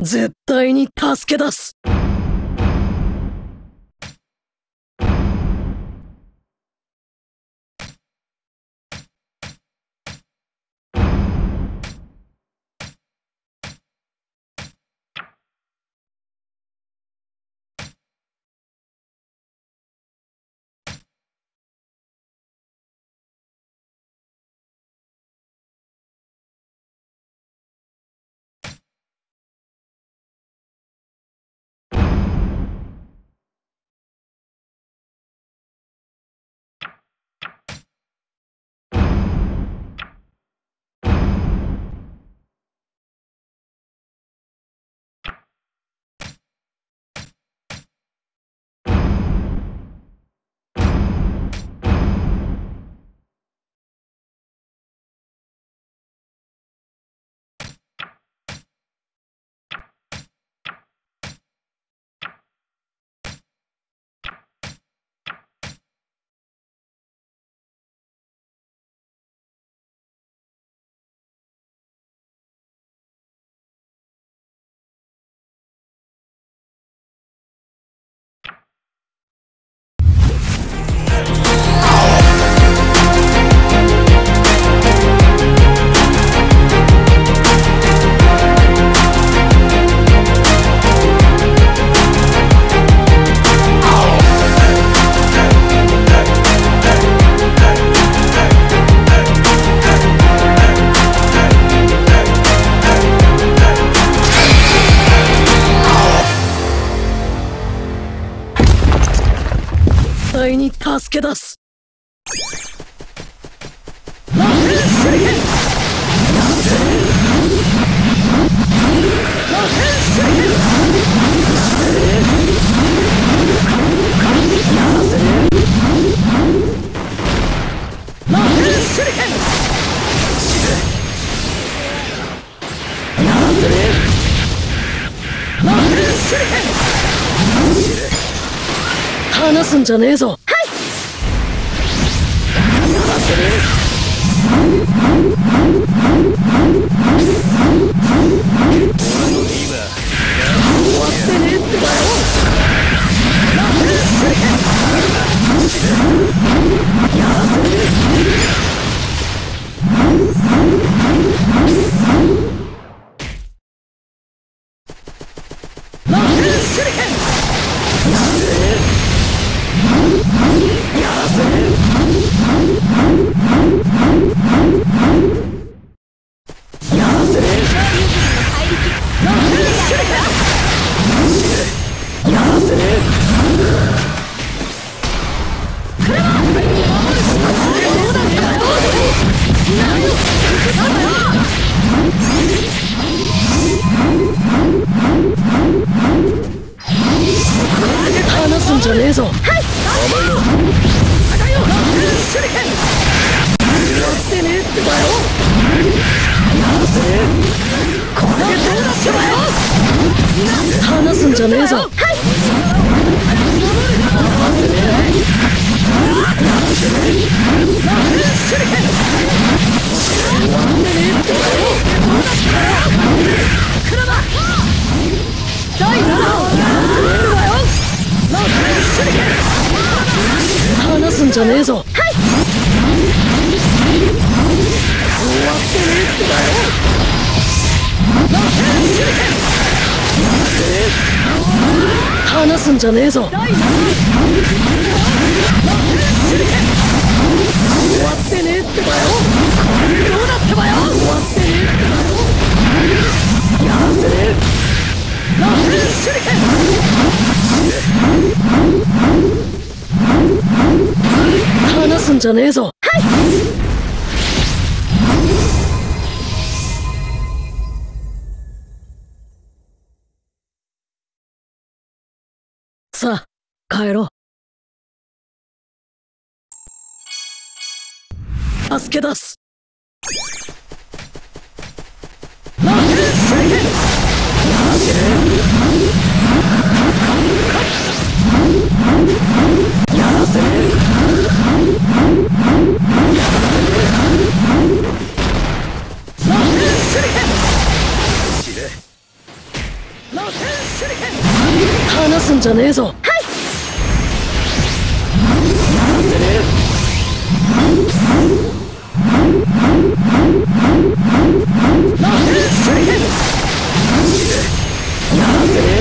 絶対に助け出す。対に助け出す。離すんじゃねえぞ。終わってねじゃねえぞ。はい終わってねえってばよやらせねえこれでどうだってばよ離すんじゃねえぞはいじゃねえぞ。はい。終わってねえってばよ離すんじゃねえぞすんじゃねえぞはいさあ帰ろう助け出すラセル手裏剣やらせゃねえぞ。はい。やらせね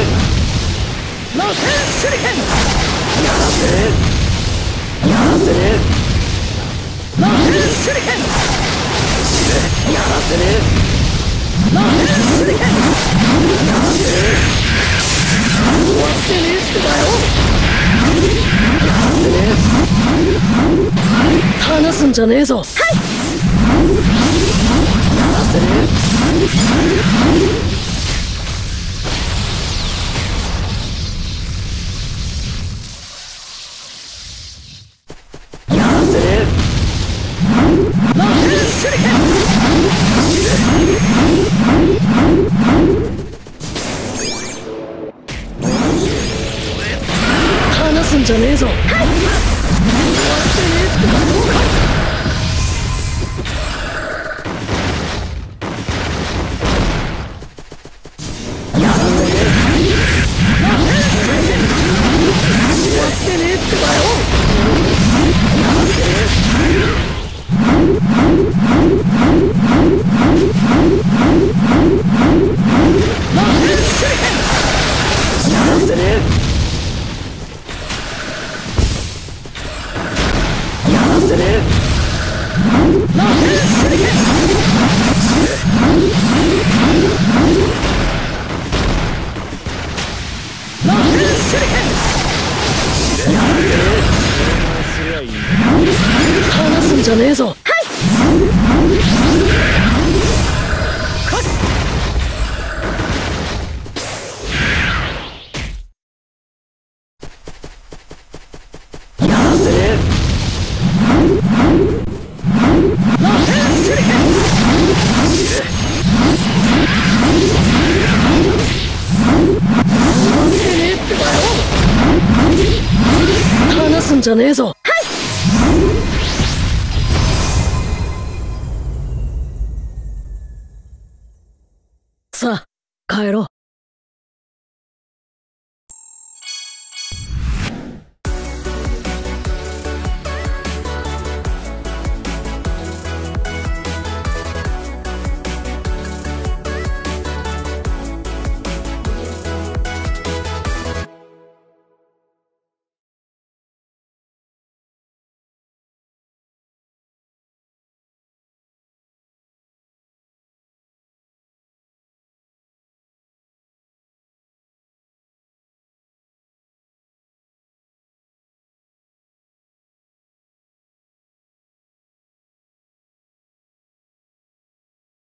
え話離すんじゃねえぞ。はい。Yeah. じゃねえぞ。はい。さあ帰ろう。